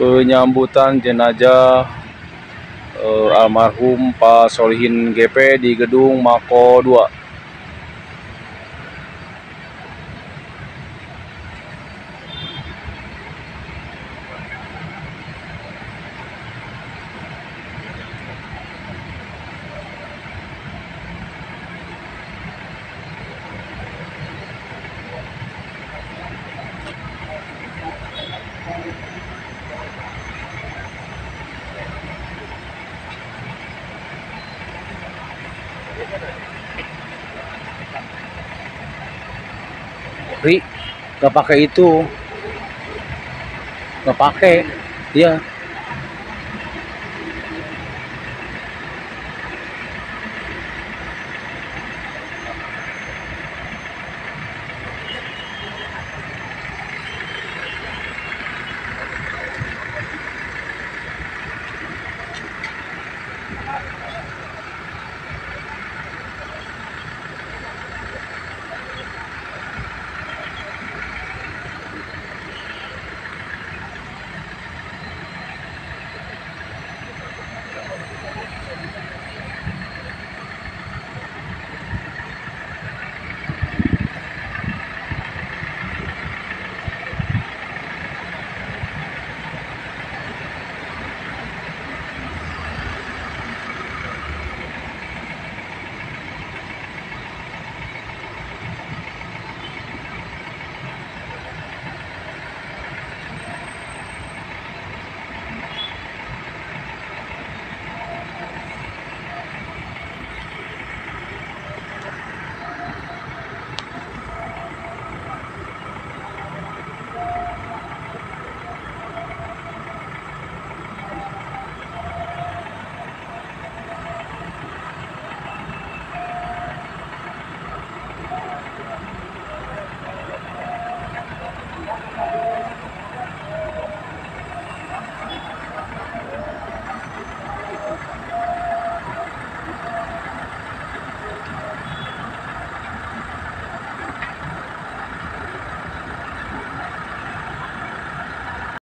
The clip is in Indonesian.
penyambutan jenazah eh, almarhum Pak Solihin GP di gedung Mako 2 Ri gak pakai itu. Gak pakai dia